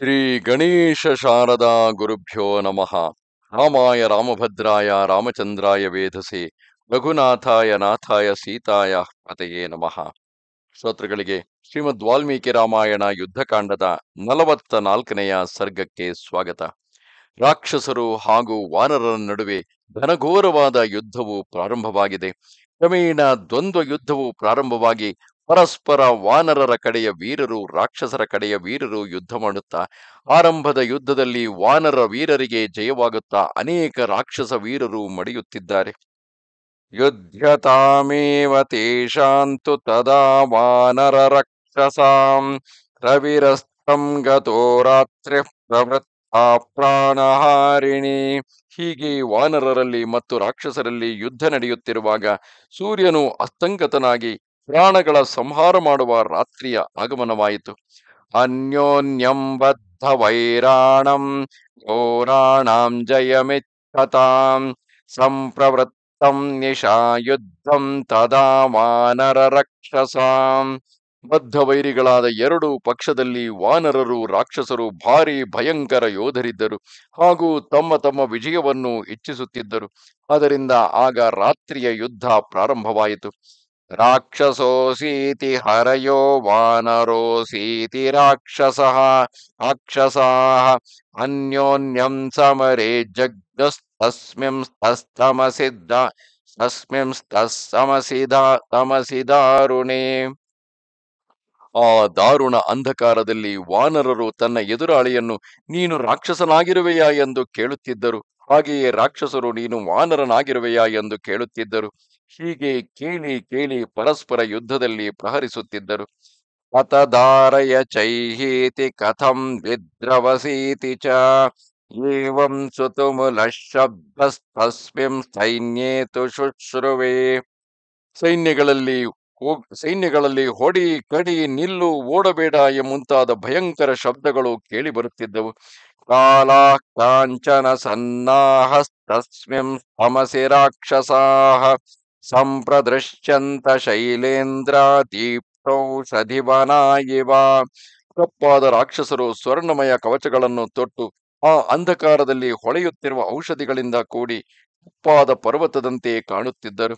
ಶ್ರೀ ಗಣೇಶ ಶಾರದಾ ಗುರುಭ್ಯೋ ನಮಃ. ರಾಮಾಯ ರಾಮಭದ್ರಾಯ ರಾಮಚಂದ್ರಾಯ ವೇಧಸೆ ರಘುನಾಥಾಯ ನಾಥಾಯ ಸೀತಾಯ ಪತೆಯೇ ನಮಃ. ಶ್ರೋತೃಗಳಿಗೆ, ಶ್ರೀಮದ್ ವಾಲ್ಮೀಕಿ ರಾಮಾಯಣ ಯುದ್ಧಕಾಂಡದ ನಲವತ್ತ ನಾಲ್ಕನೆಯ ಸರ್ಗಕ್ಕೆ ಸ್ವಾಗತ. ರಾಕ್ಷಸರು ಹಾಗೂ ವಾನರರ ನಡುವೆ ಘನಘೋರವಾದ ಯುದ್ಧವು ಪ್ರಾರಂಭವಾಗಿದೆ. ಕ್ರಮೇಣ ದ್ವಂದ್ವ ಯುದ್ಧವು ಪ್ರಾರಂಭವಾಗಿ ಪರಸ್ಪರ ವಾನರರ ಕಡೆಯ ವೀರರು, ರಾಕ್ಷಸರ ಕಡೆಯ ವೀರರು ಯುದ್ಧ ಮಾಡುತ್ತಾ, ಆರಂಭದ ಯುದ್ಧದಲ್ಲಿ ವಾನರ ವೀರರಿಗೆ ಜಯವಾಗುತ್ತಾ ಅನೇಕ ರಾಕ್ಷಸ ವೀರರು ಮಡಿಯುತ್ತಿದ್ದಾರೆ. ಯುದ್ಧತಾಮೇವ ತೇಷಾಂತು ತದಾ ವಾನರ ರಕ್ಷಸಾಂ, ರವಿರಸ್ತಂ ಗತೋ ರಾತ್ರಿ ಪ್ರವೃತ್ತ ಪ್ರಾಣಹಾರಿಣಿ. ಹೀಗೆ ವಾನರರಲ್ಲಿ ಮತ್ತು ರಾಕ್ಷಸರಲ್ಲಿ ಯುದ್ಧ ನಡೆಯುತ್ತಿರುವಾಗ ಸೂರ್ಯನು ಅಸ್ತಂಗತನಾಗಿ ಪ್ರಾಣಗಳ ಸಂಹಾರ ಮಾಡುವ ರಾತ್ರಿಯ ಆಗಮನವಾಯಿತು. ಅನ್ಯೋನ್ಯಂ ಬದ್ಧ ವೈರಾಣಂ ಘೋರಾಣಾಂ ಜಯಮಿಚ್ಛತಾಂ ಸಂಪ್ರವೃತ್ತಂ ನಿಶಾಯುದ್ಧಂ ತದಾ ವಾನರ ರಕ್ಷಸಾಂ. ಬದ್ಧ ವೈರಿಗಳಾದ ಎರಡು ಪಕ್ಷದಲ್ಲಿ ವಾನರರು, ರಾಕ್ಷಸರು, ಭಾರಿ ಭಯಂಕರ ಯೋಧರಿದ್ದರು. ಹಾಗೂ ತಮ್ಮ ತಮ್ಮ ವಿಜಯವನ್ನು ಇಚ್ಛಿಸುತ್ತಿದ್ದರು ಅದರಿಂದ ಆಗ ರಾತ್ರಿಯ ಯುದ್ಧ ಪ್ರಾರಂಭವಾಯಿತು. ರಾಕ್ಷಸೋಸೀತಿ ಹರಯೋ ವಾನರೋಸೀತಿ ರಾಕ್ಷಸಃ ರಾಕ್ಷಸಾಃ ಅನ್ಯೋನ್ಯಂ ಸಮರೆ ಜಗ್ನಸ್ತಸ್ಮಿಂಸ್ತಮಸಿದ್ದ ತಮಸಿ ತಮಸಿದಾರುಣೇ ಆ ದಾರುಣ ಅಂಧಕಾರದಲ್ಲಿ ವಾನರರು ತನ್ನ ಎದುರಾಳಿಯನ್ನು, ನೀನು ರಾಕ್ಷಸನಾಗಿರುವೆಯಾ? ಎಂದು ಕೇಳುತ್ತಿದ್ದರು. ಹಾಗೆಯೇ ರಾಕ್ಷಸರು, ನೀನು ವಾನರನಾಗಿರುವೆಯಾ? ಎಂದು ಕೇಳುತ್ತಿದ್ದರು. ಹೀಗೆ ಕೇಳಿ ಕೇಳಿ ಪರಸ್ಪರ ಯುದ್ಧದಲ್ಲಿ ಪ್ರಹರಿಸುತ್ತಿದ್ದರು. ಪತಧಾರಯ ಚೈಹೀತಿ ಕಥಂ ವಿದ್ರವಸೀತಿ ಚ ಏವಂ ಸುತುಮುಲ ಶಬ್ದಸ್ತಸ್ಮಿಂ ಸೈನ್ಯೇತು ಶುಶ್ರುವೆ. ಸೈನ್ಯಗಳಲ್ಲಿ ಸೈನ್ಯಗಳಲ್ಲಿ ಹೊಡಿ ಕಡಿ ನಿಲ್ಲು ಓಡಬೇಡ ಮುಂತಾದ ಭಯಂಕರ ಶಬ್ದಗಳು ಕೇಳಿ ಬರುತ್ತಿದ್ದವು. ಕಾಲ ಕಾಂಚನ ಸನ್ನಾಹಸ್ತಸ್ಮಿಂ ತಮಸಿ ರಾಕ್ಷಸಾಹ. ಸಂಪ್ರದೃಶ್ಯಂತ ಶೈಲೇಂದ್ರ ಇವ ಕಪ್ಪಾದ ರಾಕ್ಷಸರು ಸ್ವರ್ಣಮಯ ಕವಚಗಳನ್ನು ತೊಟ್ಟು ಆ ಅಂಧಕಾರದಲ್ಲಿ ಹೊಳೆಯುತ್ತಿರುವ ಔಷಧಿಗಳಿಂದ ಕೂಡಿ ಕಪ್ಪಾದ ಪರ್ವತದಂತೆ ಕಾಣುತ್ತಿದ್ದರು.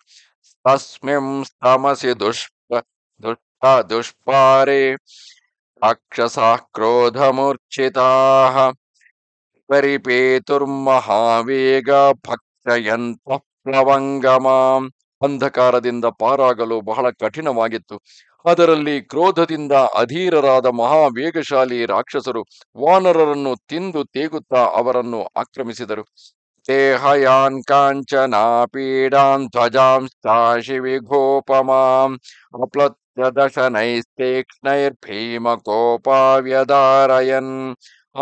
ತಸ್ಮಿಂ ತಮಸಿ ದುಷ್ಪ, ದುಷ್ಟ ದುಷ್ಪಾರೆ, ರಾಕ್ಷಸ ಕ್ರೋಧಮೂರ್ಛಿತಾ. ಪರಿಪೇತುರ್ಮಹಾವೇಗ ಭಕ್ತಯಂತ ಪ್ಲವಂಗಮಾಂ ಅಂಧಕಾರದಿಂದ ಪಾರಾಗಲು ಬಹಳ ಕಠಿಣವಾಗಿತ್ತು. ಅದರಲ್ಲಿ ಕ್ರೋಧದಿಂದ ಅಧೀರರಾದ ಮಹಾವೇಗಶಾಲಿ ರಾಕ್ಷಸರು ವಾನರರನ್ನು ತಿಂದು ತೇಗುತ್ತಾ ಅವರನ್ನು ಆಕ್ರಮಿಸಿದರು. ದೇಹಯಾನ್ ಕಾಂಚನಾ ಪೀಡಾನ್ ಧ್ವಜಾಂಸ್ತಾಶಿ ವಿಘೋಪಮಾಂ ಅಪ್ಲತ್ಯ ದಶನೈಸ್ತೇಕ್ಷ್ಣೈರ್ಭೀಮ ಕೋಪಾವ್ಯದಾರಯನ್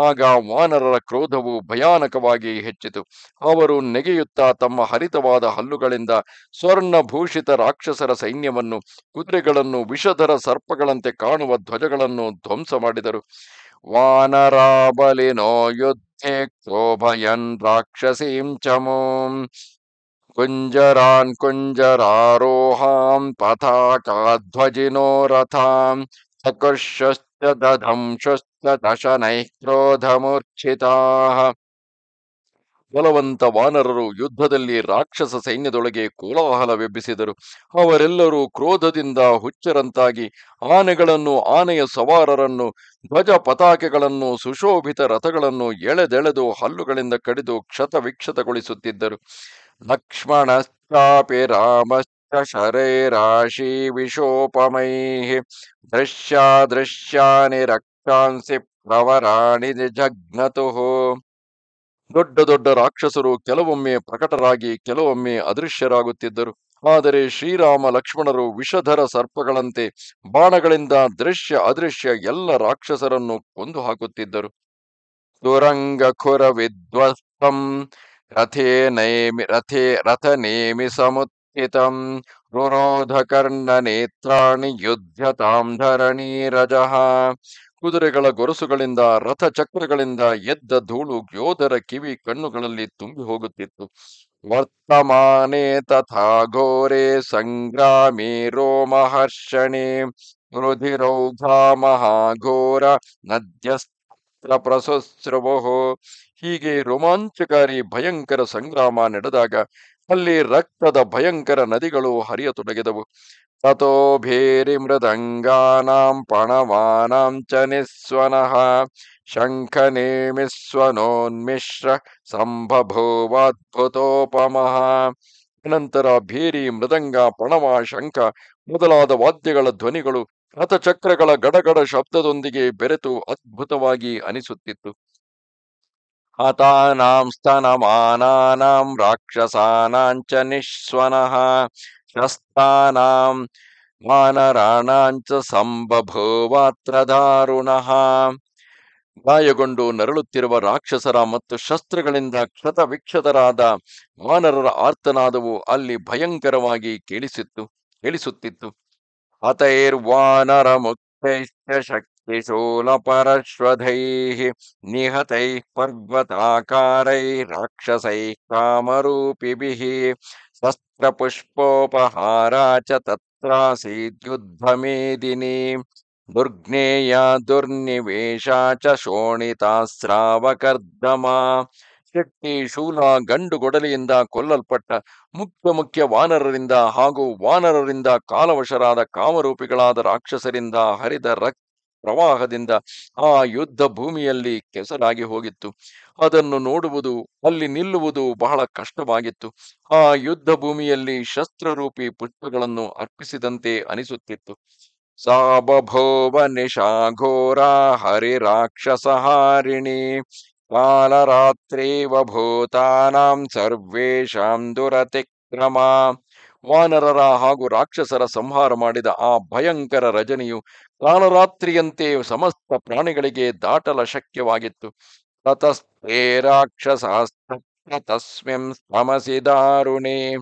ಆಗ ವಾನರರ ಕ್ರೋಧವು ಭಯಾನಕವಾಗಿ ಹೆಚ್ಚಿತು. ಅವರು ನೆಗೆಯುತ್ತಾ ತಮ್ಮ ಹರಿತವಾದ ಹಲ್ಲುಗಳಿಂದ ಸ್ವರ್ಣಭೂಷಿತ ರಾಕ್ಷಸರ ಸೈನ್ಯವನ್ನು, ಕುದುರೆಗಳನ್ನು, ವಿಷಧರ ಸರ್ಪಗಳಂತೆ ಕಾಣುವ ಧ್ವಜಗಳನ್ನು ಧ್ವಂಸ ಮಾಡಿದರು. ವಾನರಾಬಲಿನೋ ಯುದ್ಧೆ ಕ್ಷೋಭಯನ್ ರಾಕ್ಷಸೀಂ ಚಮೋಂ, ಕುಂಜರಾನ್ ಕುಂಜರಾರೋಹಾಂ ಪಥಾಕಾಧ್ವಜಿನೋ ರಥಾಂ ಚಕುರ್ಷಶ್ಚ ಕ್ರೋಧಮೂರ್ಛಿತಾಃ ಬಲವಂತ ವಾನರರು ಯುದ್ಧದಲ್ಲಿ ರಾಕ್ಷಸ ಸೈನ್ಯದೊಳಗೆ ಕೋಲಾಹಲವೆಬ್ಬಿಸಿದರು ಅವರೆಲ್ಲರೂ ಕ್ರೋಧದಿಂದ ಹುಚ್ಚರಂತಾಗಿ ಆನೆಗಳನ್ನು, ಆನೆಯ ಸವಾರರನ್ನು, ಧ್ವಜ ಪತಾಕೆಗಳನ್ನು, ಸುಶೋಭಿತ ರಥಗಳನ್ನು ಎಳೆದೆಳೆದು ಹಲ್ಲುಗಳಿಂದ ಕಡಿದು ಕ್ಷತವಿಕ್ಷತಗೊಳಿಸುತ್ತಿದ್ದರು. ಲಕ್ಷ್ಮಣ ಲಕ್ಷ್ಮಣಶ್ಚಾಪಿ ರಾಮಶ್ಚ ವಿಶೋಪಮೈ ದೃಶ್ಯಾದೃಶ್ಯಾನಿ ರಕ್ಷಾಂಸಿ ಪ್ರವರಾಣಿ ಜಗ್ನತುಃ ದೊಡ್ಡ ದೊಡ್ಡ ರಾಕ್ಷಸರು ಕೆಲವೊಮ್ಮೆ ಪ್ರಕಟರಾಗಿ ಕೆಲವೊಮ್ಮೆ ಅದೃಶ್ಯರಾಗುತ್ತಿದ್ದರು. ಆದರೆ ಶ್ರೀರಾಮ ಲಕ್ಷ್ಮಣರು ವಿಷಧರ ಸರ್ಪಗಳಂತೆ ಬಾಣಗಳಿಂದ ದೃಶ್ಯ ಅದೃಶ್ಯ ಎಲ್ಲ ರಾಕ್ಷಸರನ್ನು ಕೊಂದು ಹಾಕುತ್ತಿದ್ದರು. ತುರಂಗ ಖುರ ವಿಧ್ವಸ್ತಂ ರಥೇ ನೇಮಿ ರಥೇ ರಥ ನೇಮಿ ಸಮುತ್ಥಿತಂ ರುರೋಧ ಕರ್ಣ ನೇತ್ರಾಣಿ ಯುದ್ಧತಾಂ ಧರಣಿ ರಜಃ ಕುದುರೆಗಳ ಗೊರಸುಗಳಿಂದ ರಥ ಚಕ್ರಗಳಿಂದ ಎದ್ದ ಧೂಳು ಯೋಧರ ಕಿವಿ ಕಣ್ಣುಗಳಲ್ಲಿ ತುಂಬಿ ಹೋಗುತ್ತಿತ್ತು. ವರ್ತಮಾನೆ ತಥಾ ಘೋರೆ ಸಂಗ್ರಾಮೇ ರೋಮಹರ್ಷಣೆ ರುಧಿರೌಘ ಮಹಾಘೋರ ನದ್ಯಸ್ತ್ರ ಪ್ರಸಸ್ರವೋ ಹೀಗೆ ರೋಮಾಂಚಕಾರಿ ಭಯಂಕರ ಸಂಗ್ರಾಮ ನಡೆದಾಗ ಅಲ್ಲಿ ರಕ್ತದ ಭಯಂಕರ ನದಿಗಳು ಹರಿಯತೊಡಗಿದವು. ತಥೋ ಭೇರಿ ಮೃದಂಗಾನಾಂ ಪಣವಾನಾಂ ಚ ನಿಸ್ವನಃ. ಶಂಖನೇಮಿಸ್ವನೋನ್ಮಿಶ್ರ ಸಂಭಭೂವಾದ್ಭುತೋಪಮಃ. ಅನಂತರ ಭೇರಿ ಮೃದಂಗ ಪಣವ ಶಂಖ ಮೊದಲಾದ ವಾದ್ಯಗಳ ಧ್ವನಿಗಳು ರಥಚಕ್ರಗಳ ಗಡಗಡ ಶಬ್ದದೊಂದಿಗೆ ಬೆರೆತು ಅದ್ಭುತವಾಗಿ ಅನಿಸುತ್ತಿತ್ತು. ಹತಾನಾಂ ಸ್ತನಮಾನಾನಾಂ ರಾಕ್ಷಸಾನಾಂಚ ನಿಶ್ವನಃ ಶಸ್ತಾನಾಂ ವಾನರಾಣಾಂಚ ಸಂಬಭೂವಾತ್ರ ದಾರುಣಃ ಗಾಯಗೊಂಡು ನರಳುತ್ತಿರುವ ರಾಕ್ಷಸರ ಮತ್ತು ಶಸ್ತ್ರಗಳಿಂದ ಕ್ಷತ ವಿಕ್ಷತರಾದ ವಾನರರ ಆರ್ತನಾದವು ಅಲ್ಲಿ ಭಯಂಕರವಾಗಿ ಕೇಳಿಸಿತ್ತು, ಕೇಳಿಸುತ್ತಿತ್ತು. ಹತೈರ್ವಾನರ ಮುಕ್ತೈಶ್ಚ ಶಕ್ತಿಶೂಲ ನಿಹತೈ ಪರ್ವತಾಕಾರೈ ರಾಕ್ಷಸೈ ಕಾಮರೂಪಿಭಿಃ ಶಸ್ತ್ರಪುಷ್ಪೋಪಹಾರ ಚ ತತ್ರಾಸೀದ್ಯುದ್ಧಮೇದಿನಿ ದುರ್ಜ್ಞೇಯ ದುರ್ನಿವೇಶ ಶೋಣಿತಾಸ್ರಾವಕರ್ದಮ ಶಕ್ತಿ ಶೂಲ ಗಂಡು ಗೊಡಲಿಯಿಂದ ಕೊಲ್ಲಲ್ಪಟ್ಟ ಮುಖ್ಯ ಮುಖ್ಯ ವಾನರರಿಂದ ಹಾಗೂ ವಾನರರಿಂದ ಕಾಲವಶರಾದ ಕಾಮರೂಪಿಗಳಾದ ರಾಕ್ಷಸರಿಂದ ಹರಿದ ರಕ್ತ ಪ್ರವಾಹದಿಂದ ಆ ಯುದ್ಧ ಭೂಮಿಯಲ್ಲಿ ಕೆಸರಾಗಿ ಹೋಗಿತ್ತು. ಅದನ್ನು ನೋಡುವುದು, ಅಲ್ಲಿ ನಿಲ್ಲುವುದು ಬಹಳ ಕಷ್ಟವಾಗಿತ್ತು. ಆ ಯುದ್ಧ ಭೂಮಿಯಲ್ಲಿ ಶಸ್ತ್ರರೂಪಿ ಪುಷ್ಪಗಳನ್ನು ಅರ್ಪಿಸಿದಂತೆ ಅನಿಸುತ್ತಿತ್ತು. ಸಾಬಭೋವ ನಿಶಾಘೋರ ಹರಿರಾಕ್ಷಸಹಾರಿಣಿ ಕಾಲರಾತ್ರೇವ ಭೂತಾನಾಂ ಸರ್ವೇಷಾಂ ದುರತಿಕ್ರಮ. ವಾನರರ ಹಾಗೂ ರಾಕ್ಷಸರ ಸಂಹಾರ ಮಾಡಿದ ಆ ಭಯಂಕರ ರಜನಿಯು ಕಾಲರಾತ್ರಿಯಂತೆ ಸಮಸ್ತ ಪ್ರಾಣಿಗಳಿಗೆ ದಾಟಲ ಶಕ್ಯವಾಗಿತ್ತು. ತತಸ್ತೇ ರಾಕ್ಷಸಾಸ್ತ್ರ ತಸ್ಮಿಂ ತಮಸಿ ದಾರುಣೆ.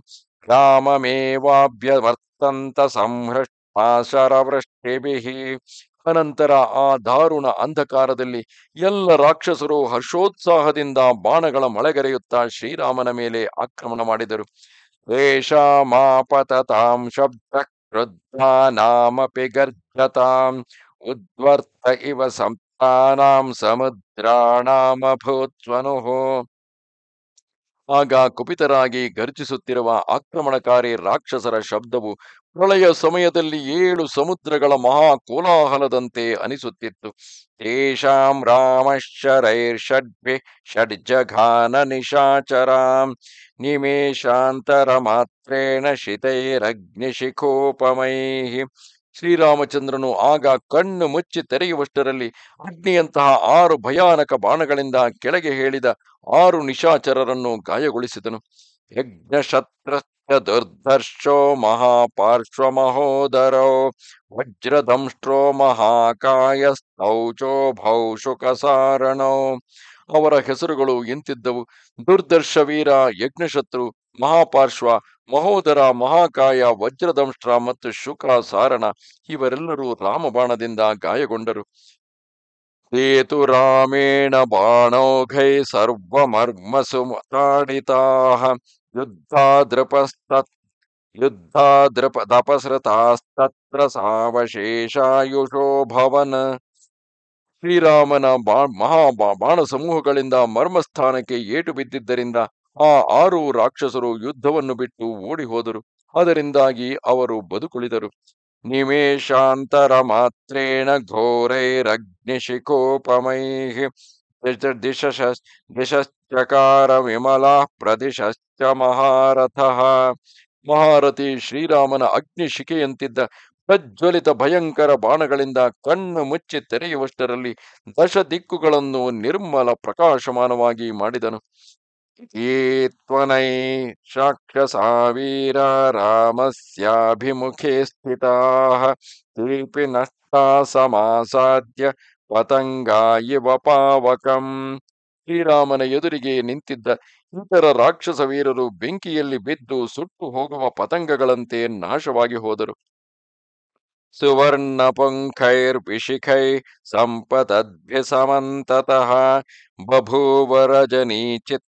ರಾಮಮೇವಾಭ್ಯವರ್ತಂತ ಸಂಹೃಷ್ಟಾಶರವೃಷ್ಟಿಭಿಃ. ಅನಂತರ ಆ ದಾರುಣ ಅಂಧಕಾರದಲ್ಲಿ ಎಲ್ಲ ರಾಕ್ಷಸರು ಹರ್ಷೋತ್ಸಾಹದಿಂದ ಬಾಣಗಳ ಮಳೆಗರೆಯುತ್ತಾ ಶ್ರೀರಾಮನ ಮೇಲೆ ಆಕ್ರಮಣ ಮಾಡಿದರು. येषामापततां शब्दक्रुद्धानामपि गर्जताम् उद्वर्त इव सन्तानां समुद्राणामभूत्स्वनुः ಆಗ ಕುಪಿತರಾಗಿ ಗರ್ಜಿಸುತ್ತಿರುವ ಆಕ್ರಮಣಕಾರಿ ರಾಕ್ಷಸರ ಶಬ್ದವು ಪ್ರಳಯ ಸಮಯದಲ್ಲಿ ಏಳು ಸಮುದ್ರಗಳ ಮಹಾ ಕೋಲಾಹಲದಂತೆ ಅನಿಸುತ್ತಿತ್ತು. ತೇಷಾಂ ರಾಮಶ್ಚರೈರ್ಷಡ್ಭಿ ಷಡ್ಜಘಾನ ನಿಶಾಚರಾಂ ನಿಮೇಶಾಂತರ ಮಾತ್ರೇಣ ಶಿತೈರಗ್ನಿಶಿಖೋಪಮೈಃ ಶ್ರೀರಾಮಚಂದ್ರನು ಆಗ ಕಣ್ಣು ಮುಚ್ಚಿ ತೆರೆಯುವಷ್ಟರಲ್ಲಿ ಅಗ್ನಿಯಂತಹ ಆರು ಭಯಾನಕ ಬಾಣಗಳಿಂದ ಕೆಳಗೆ ಹೇಳಿದ ಆರು ನಿಶಾಚರರನ್ನು ಗಾಯಗೊಳಿಸಿದನು. ಯಜ್ಞಶತ್ರ ದುರ್ಧರ್ಷೋ ಮಹಾಪಾರ್ಶ್ವ ಮಹೋದರೋ ವಜ್ರಧಂಷ್ಟ್ರೋ ಮಹಾಕಾಯ ಸ್ತೌಚೋ ಭೌಷುಕಸಾರಣೋ ಅವರ ಹೆಸರುಗಳು ಎಂತಿದ್ದವು. ದುರ್ದರ್ಶ ವೀರ ಯಜ್ಞಶತ್ರು ಮಹಾಪಾರ್ಶ್ವ ಮಹೋದರ ಮಹಾಕಾಯ ವಜ್ರದಂಷ್ಟ್ರ ಮತ್ತು ಶುಕ್ರ ಸಾರಣ ಇವರೆಲ್ಲರೂ ರಾಮಬಾಣದಿಂದ ಗಾಯಗೊಂಡರು. ಸೇತು ರಾಮೇಣ ಬಾಣೋಘೈ ಸರ್ವಮರ್ಮಸು ತಾಡಿತಾಃ ಯುದ್ಧಾದ್ರಪಸ್ತತ್ ಯುದ್ಧಾದ್ರಪ ದಪಸೃತಾಸ್ತತ್ರ ಸಾವಶೇಷಾಯುಷೋ ಭವನ. ಶ್ರೀರಾಮನ ಬಾ ಮಹಾ ಬಾಣ ಸಮೂಹಗಳಿಂದ ಮರ್ಮಸ್ಥಾನಕ್ಕೆ ಏಟು ಬಿದ್ದಿದ್ದರಿಂದ ಆ ಆರು ರಾಕ್ಷಸರು ಯುದ್ಧವನ್ನು ಬಿಟ್ಟು ಓಡಿ ಹೋದರು ಅದರಿಂದಾಗಿ ಅವರು ಬದುಕುಳಿದರು. ನಿಮೇಶಾಂತರ ಮಾತ್ರೇಣ ಘೋರೈರಗ್ನಿಶಿಖೋಪಮೈ ದಿಶ- ದಿಶಶ ದಿಶಶ್ಚಕಾರ ವಿಮಲ ಪ್ರದಿಶಶ್ಚ ಮಹಾರಥ. ಮಹಾರಥಿ ಶ್ರೀರಾಮನ ಅಗ್ನಿಶಿಖೆಯಂತಿದ್ದ ಪ್ರಜ್ವಲಿತ ಭಯಂಕರ ಬಾಣಗಳಿಂದ ಕಣ್ಣು ಮುಚ್ಚಿ ತೆರೆಯುವಷ್ಟರಲ್ಲಿ ದಶ ದಿಕ್ಕುಗಳನ್ನು ನಿರ್ಮಲ ಪ್ರಕಾಶಮಾನವಾಗಿ ಮಾಡಿದನು. ಏತ್ವನೈ ಶಾಕ್ಷಸಾವೀರ ರಾಮಸ್ಯಾಭಿಮುಖೇ ಸ್ಥಿತಾಃ ತಿಳಿಪಿ ನಷ್ಟಾ ಸಮಾಸಾಧ್ಯ ಪಾವಕಂ ಶ್ರೀರಾಮನ ಎದುರಿಗೆ ನಿಂತಿದ್ದ ಇತರ ರಾಕ್ಷಸ ವೀರರು ಬೆಂಕಿಯಲ್ಲಿ ಬಿದ್ದು ಸುಟ್ಟು ಹೋಗುವ ಪತಂಗಗಳಂತೆ ನಾಶವಾಗಿ ಹೋದರು. ಸುವರ್ಣ ಪುಂಖೈರ್ವಿಶಿಖೈ ಸಂಪತದ್ಭಿ ಸಮಂತತಃ ಬಭೂವ ಚಿತ್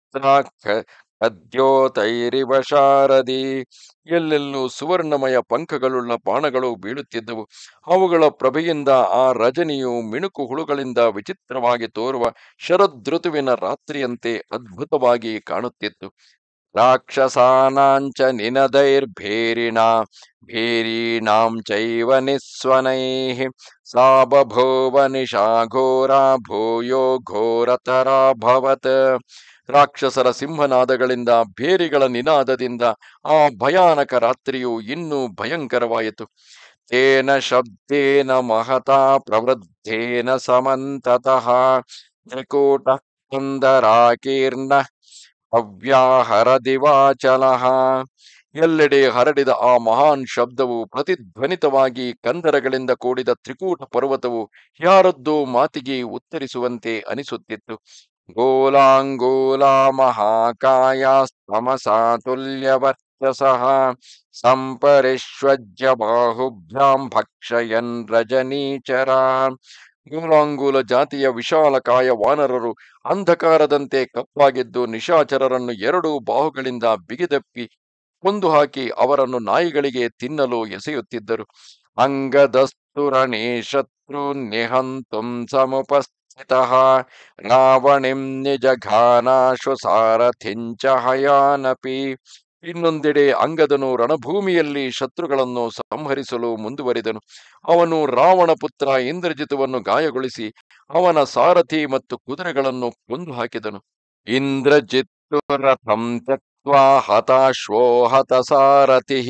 ಅದ್ಯೋತೈರಿವ ಶಾರದಿ ಎಲ್ಲೆಲ್ಲೂ ಸುವರ್ಣಮಯ ಪಂಖಗಳುಳ್ಳ ಬಾಣಗಳು ಬೀಳುತ್ತಿದ್ದವು. ಅವುಗಳ ಪ್ರಭೆಯಿಂದ ಆ ರಜನಿಯು ಮಿಣುಕು ಹುಳುಗಳಿಂದ ವಿಚಿತ್ರವಾಗಿ ತೋರುವ ಶರದೃತುವಿನ ರಾತ್ರಿಯಂತೆ ಅದ್ಭುತವಾಗಿ ಕಾಣುತ್ತಿತ್ತು. ರಾಕ್ಷಸಾನಾಂಚ ನಿನದೈರ್ಭೇರಿಣ, ಭೇರೀಣಾಂ ಚೈವ ನಿಸ್ವನೈಃ ಸಾ ನಿಶಾ ಘೋರ ಭೂಯೋ ಘೋರತರಾಭವತ್ ರಾಕ್ಷಸರ ಸಿಂಹನಾದಗಳಿಂದ ಬೇರಿಗಳ ನಿನಾದದಿಂದ ಆ ಭಯಾನಕ ರಾತ್ರಿಯು ಇನ್ನೂ ಭಯಂಕರವಾಯಿತು. ತೇನ ಶಬ್ದೇನ ಮಹತಾ ಪ್ರವೃದ್ಧೇನ ಸಮಂತತಃ ತ್ರಿಕೂಟ ಕಂದರಾಕೀರ್ಣ ಅವ್ಯಾಹರ ದಿವಾಚಲಃ. ಎಲ್ಲೆಡೆ ಹರಡಿದ ಆ ಮಹಾನ್ ಶಬ್ದವು ಪ್ರತಿಧ್ವನಿತವಾಗಿ ಕಂದರಗಳಿಂದ ಕೂಡಿದ ತ್ರಿಕೂಟ ಪರ್ವತವು ಯಾರದ್ದೋ ಮಾತಿಗೆ ಉತ್ತರಿಸುವಂತೆ ಅನಿಸುತ್ತಿತ್ತು. ಸಹ ಸಂಪರಿಷ್ವಜ್ಯ ಬಾಹುಭ್ಯಾಂ ಭಕ್ಷಯನ್ ರಜನೀಚರ ಗೋಲಾಂಗೂಲ ಜಾತಿಯ ವಿಶಾಲಕಾಯ ವಾನರರು ಅಂಧಕಾರದಂತೆ ಕಪ್ಪಾಗಿದ್ದು ನಿಶಾಚರರನ್ನು ಎರಡು ಬಾಹುಗಳಿಂದ ಬಿಗಿದಪ್ಪಿ ಕೊಂದು ಹಾಕಿ ಅವರನ್ನು ನಾಯಿಗಳಿಗೆ ತಿನ್ನಲು ಎಸೆಯುತ್ತಿದ್ದರು. ಅಂಗದಸ್ತುರಣೇ ಶತ್ರು ನಿಹಂತುಂ ಸಮುಪಸ್ಥಿತಃ ರಾವಣಿಂ ನಿಜಘಾನಾಶು ಸಾರಥಿಂಚ ಹಯಾನಪಿ ಇನ್ನೊಂದೆಡೆ ಅಂಗದನು ರಣಭೂಮಿಯಲ್ಲಿ ಶತ್ರುಗಳನ್ನು ಸಂಹರಿಸಲು ಮುಂದುವರಿದನು. ಅವನು ರಾವಣ ಪುತ್ರ ಇಂದ್ರಜಿತುವನ್ನು ಗಾಯಗೊಳಿಸಿ ಅವನ ಸಾರಥಿ ಮತ್ತು ಕುದುರೆಗಳನ್ನು ಕೊಂದು ಹಾಕಿದನು. ಇಂದ್ರಜಿತ್ತು ರಥಂ ಹತಾಶ್ವೋ ಹತ ಸಾರಥಿ.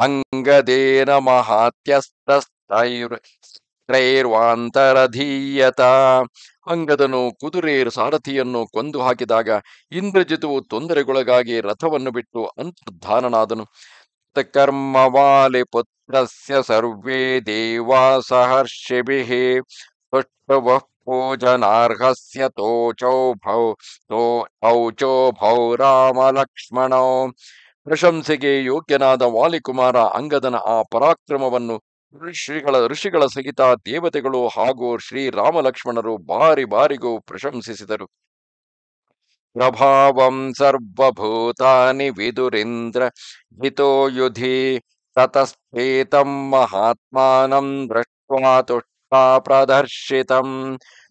ಅಂಗದೇನ ಮಹಾತ್ಯಸ್ತೈರ್ ತ್ರೈರ್ವಾಂತರಧೀಯತ. ಅಂಗದನು ಕುದುರೆ ಸಾರಥಿಯನ್ನು ಕೊಂದು ಹಾಕಿದಾಗ ಇಂದ್ರಜಿತುವು ತೊಂದರೆಗೊಳಗಾಗಿ ರಥವನ್ನು ಬಿಟ್ಟು ಅಂತರ್ಧಾನನಾದನು. ಕರ್ಮವಾಲಿ ಪುತ್ರಸ್ಯ ಸರ್ವೇ ದೇವಾ ಸಹರ್ಷಿಭಿಃ ಪೂಜನಾರ್ಹಸ್ಯ ಪೂಜನಾರ್ಹಸ್ಯ ತೋಚೌಭೌ ತೋ ಔಚೋ ಭೌ ರಾಮ ಲಕ್ಷ್ಮಣೋ ಪ್ರಶಂಸೆಗೆ ಯೋಗ್ಯನಾದ ವಾಲಿಕುಮಾರ ಅಂಗದನ ಆ ಪರಾಕ್ರಮವನ್ನು ಋಷಿಗಳ ಋಷಿಗಳ ಸಹಿತ ದೇವತೆಗಳು ಹಾಗೂ ಶ್ರೀರಾಮಲಕ್ಷ್ಮಣರು ಬಾರಿ ಬಾರಿಗೂ ಪ್ರಶಂಸಿಸಿದರು. ಪ್ರಭಾವಂ ಸರ್ವಭೂತಾನಿ ವಿದುರಿಂದ್ರ ಹಿತೋ ಯುಧಿ ತತಸ್ಥೇತಂ ಮಹಾತ್ಮಾನಂ ದೃಷ್ಟ ತುಷ್ಟಾ ಪ್ರದರ್ಶಿತಂ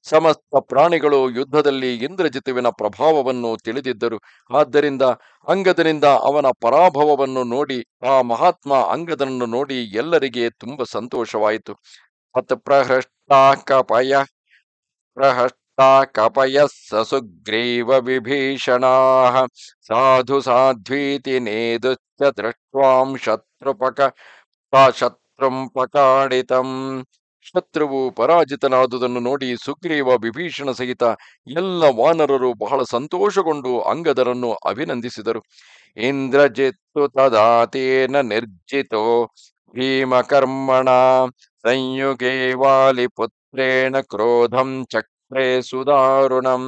ಸಮಸ್ತ ಪ್ರಾಣಿಗಳು ಯುದ್ಧದಲ್ಲಿ ಇಂದ್ರಜಿತುವಿನ ಪ್ರಭಾವವನ್ನು ತಿಳಿದಿದ್ದರು. ಆದ್ದರಿಂದ ಅಂಗದನಿಂದ ಅವನ ಪರಾಭವವನ್ನು ನೋಡಿ, ಆ ಮಹಾತ್ಮ ಅಂಗದನನ್ನು ನೋಡಿ ಎಲ್ಲರಿಗೆ ತುಂಬ ಸಂತೋಷವಾಯಿತು. ಅತ್ ಪ್ರಹೃಷ್ಟ ಕಪಯ ಪ್ರಹೃಷ್ಟಾ ಕಪಯ ಸಸುಗ್ರೀವ ವಿಭೀಷಣ ಸಾಧು ಸಾಧ್ವೀತಿ ನೇದುಶ್ಚ ದೃಷ್ಟ್ವಾಂ ಶತ್ರುಪಕ ಶತ್ರುಂ ಪಕಾಡಿತಂ ಶತ್ರುವು ಪರಾಜಿತನಾದುದನ್ನು ನೋಡಿ ಸುಗ್ರೀವ ವಿಭೀಷಣ ಸಹಿತ ಎಲ್ಲ ವಾನರರು ಬಹಳ ಸಂತೋಷಗೊಂಡು ಅಂಗದರನ್ನು ಅಭಿನಂದಿಸಿದರು. ಇಂದ್ರಜಿತ್ತು ತದಾತೇನ ನಿರ್ಜಿತೋ ಭೀಮಕರ್ಮಣ ಸಂಯುಗೇ ವಾಲಿಪುತ್ರೇಣ ಕ್ರೋಧಂ ಚಕ್ರೇ ಸುದಾರುಣಂ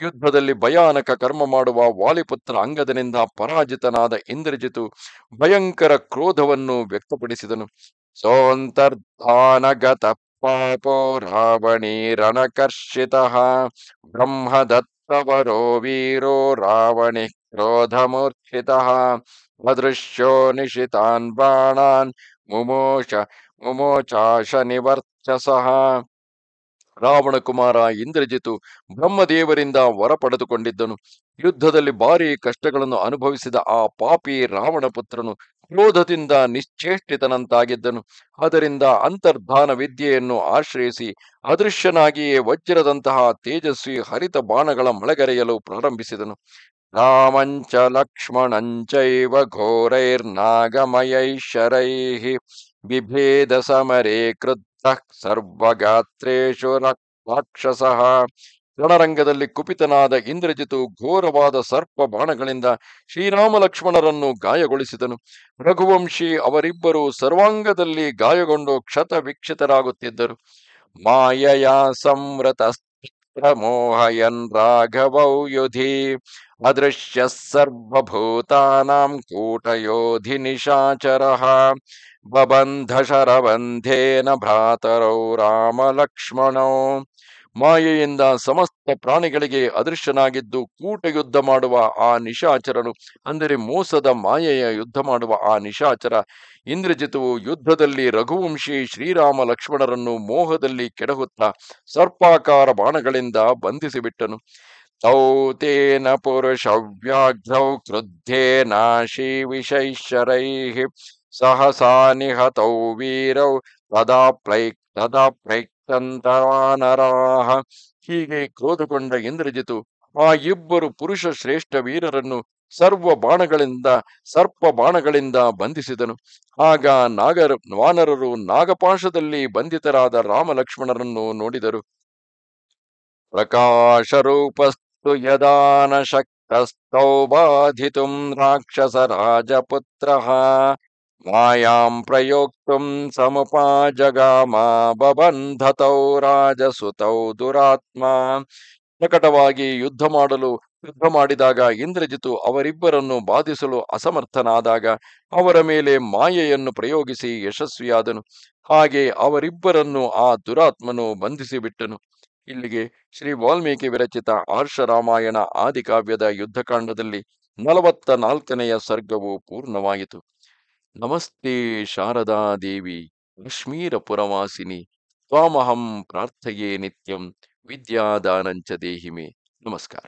ಯುದ್ಧದಲ್ಲಿ ಭಯಾನಕ ಕರ್ಮ ಮಾಡುವ ವಾಲಿಪುತ್ರ ಅಂಗದನಿಂದ ಪರಾಜಿತನಾದ ಇಂದ್ರಜಿತು ಭಯಂಕರ ಕ್ರೋಧವನ್ನು ವ್ಯಕ್ತಪಡಿಸಿದನು. ಸೋಂತರ್ಧಾನಗತ ಪಾಪೋ ರಾವಣೀರಣಕರ್ಷಿತಃ ಬ್ರಹ್ಮದತ್ತವರೋ ವೀರೋ ರಾವಣಿ ಕ್ರೋಧಮೂರ್ಛಿತಃ ಅದೃಶ್ಯೋ ನಿಶಿತಾನ್ ಬಾಣಾನ್ ಮುಮೋಷ ಮುಮೋಚಾಶ ನಿವರ್ಚಸಃ ರಾವಣ ಕುಮಾರ ಇಂದ್ರಜಿತು ಬ್ರಹ್ಮದೇವರಿಂದ ವರ ಪಡೆದುಕೊಂಡಿದ್ದನು ಯುದ್ಧದಲ್ಲಿ ಭಾರಿ ಕಷ್ಟಗಳನ್ನು ಅನುಭವಿಸಿದ ಆ ಪಾಪಿ ರಾವಣ ಪುತ್ರನು ಕ್ರೋಧದಿಂದ ನಿಶ್ಚೇಷ್ಟಿತನಂತಾಗಿದ್ದನು. ಅದರಿಂದ ಅಂತರ್ಧಾನ ವಿದ್ಯೆಯನ್ನು ಆಶ್ರಯಿಸಿ ಅದೃಶ್ಯನಾಗಿಯೇ ವಜ್ರದಂತಹ ತೇಜಸ್ವಿ ಹರಿತ ಬಾಣಗಳ ಮಳೆಗರೆಯಲು ಪ್ರಾರಂಭಿಸಿದನು. ರಾಮಂಚ ಲಕ್ಷ್ಮಣಂಚೈವ ಘೋರೈರ್ನಾಗಮಯೈ ಶರೈ ಬಿಭೇದ ಸಮರೇ ಕ್ರುದ್ಧ ಸರ್ವಗಾತ್ರೇಶು ರಾಕ್ಷಸ. ರಣರಂಗದಲ್ಲಿ ಕುಪಿತನಾದ ಇಂದ್ರಜಿತು ಘೋರವಾದ ಸರ್ಪ ಬಾಣಗಳಿಂದ ಶ್ರೀರಾಮ ಲಕ್ಷ್ಮಣರನ್ನು ಗಾಯಗೊಳಿಸಿದನು. ರಘುವಂಶಿ ಅವರಿಬ್ಬರು ಸರ್ವಾಂಗದಲ್ಲಿ ಗಾಯಗೊಂಡು ಕ್ಷತ ವಿಕ್ಷಿತರಾಗುತ್ತಿದ್ದರು ಮಾಯಯ ಸಂವೃತ ಮೋಹಯನ್ ರಾಘವೌ ಯುಧಿ, ಅದೃಶ್ಯ ಸರ್ವಭೂತಾನಾಂ ಕೂಟಯೋಧಿ ನಿಶಾಚರಃ. ಬಬಂಧ ಶರಬಂಧೇನ ಭ್ರಾತರೌ ರಾಮ ಲಕ್ಷ್ಮಣೋ ಮಾಯೆಯಿಂದ ಸಮಸ್ತ ಪ್ರಾಣಿಗಳಿಗೆ ಅದೃಶ್ಯನಾಗಿದ್ದು ಕೂಟ ಯುದ್ಧ ಮಾಡುವ ಆ ನಿಶಾಚರನು, ಅಂದರೆ ಮೋಸದ ಮಾಯೆಯ ಯುದ್ಧ ಮಾಡುವ ಆ ನಿಶಾಚರ, ಇಂದ್ರಜಿತುವು ಯುದ್ಧದಲ್ಲಿ ರಘುವಂಶಿ ಶ್ರೀರಾಮ ಲಕ್ಷ್ಮಣರನ್ನು ಮೋಹದಲ್ಲಿ ಕೆಡಹುತ್ತಾ ಸರ್ಪಾಕಾರ ಬಾಣಗಳಿಂದ ಬಂಧಿಸಿಬಿಟ್ಟನು. ತೌತೇನ ತೇನ ಪುರುಷವ್ಯಾಘ್ರೌ ಕ್ರುದ್ಧೇನಾಶಿ ವಿಷೈಶ್ವರೈಃ ಸಹಸಾ ನಿಹತೌ ವೀರೌ ತದಾ ಪ್ಲೈ ತದಾ ಹೀಗೆ ಕ್ರೋಧಗೊಂಡ ಇಂದ್ರಜಿತು ಆ ಇಬ್ಬರು ಪುರುಷ ಶ್ರೇಷ್ಠ ವೀರರನ್ನು ಸರ್ವ ಬಾಣಗಳಿಂದ, ಸರ್ಪ ಬಾಣಗಳಿಂದ ಬಂಧಿಸಿದನು. ಆಗ ನಾಗರ, ವಾನರರು ನಾಗಪಾಶದಲ್ಲಿ ಬಂಧಿತರಾದ ರಾಮಲಕ್ಷ್ಮಣರನ್ನು ನೋಡಿದರು. ಪ್ರಕಾಶರೂಪಸ್ತು ಯದಾನ ಶಕ್ತಸ್ತೌ ಬಾಧಿತುಂ ರಾಕ್ಷಸ ರಾಜಪುತ್ರಃ ಮಾಯಾಂ ಪ್ರಯೋಕ್ತುಂ ಸಮುಪಾಜಗಾಮ ಬಬಂಧತೌ ರಾಜಸುತೌ ದುರಾತ್ಮ ಪ್ರಕಟವಾಗಿ ಯುದ್ಧ ಮಾಡಲು, ಯುದ್ಧ ಮಾಡಿದಾಗ ಇಂದ್ರಜಿತು ಅವರಿಬ್ಬರನ್ನು ಬಾಧಿಸಲು ಅಸಮರ್ಥನಾದಾಗ ಅವರ ಮೇಲೆ ಮಾಯೆಯನ್ನು ಪ್ರಯೋಗಿಸಿ ಯಶಸ್ವಿಯಾದನು. ಹಾಗೆ ಅವರಿಬ್ಬರನ್ನು ಆ ದುರಾತ್ಮನು ಬಂಧಿಸಿಬಿಟ್ಟನು. ಇಲ್ಲಿಗೆ ಶ್ರೀ ವಾಲ್ಮೀಕಿ ವಿರಚಿತ ಆರ್ಷರಾಮಾಯಣ ಆದಿಕಾವ್ಯದ ಯುದ್ಧಕಾಂಡದಲ್ಲಿ ನಲವತ್ತ ನಾಲ್ಕನೆಯ ಸರ್ಗವು ಪೂರ್ಣವಾಯಿತು. ನಮಸ್ತೆ ಶಾರದಾದೇವಿ ಕಾಶ್ಮೀರಪುರವಾಸಿನಿ ಕಾಶ್ಮೀರ ಪುರವಾಸಿನಿ ತ್ವಾಮಹಂ ಪ್ರಾರ್ಥಯೇ ನಿತ್ಯಂ ವಿದ್ಯಾದಾನಂಚ ದೇಹಿಮೆ. ನಮಸ್ಕಾರ.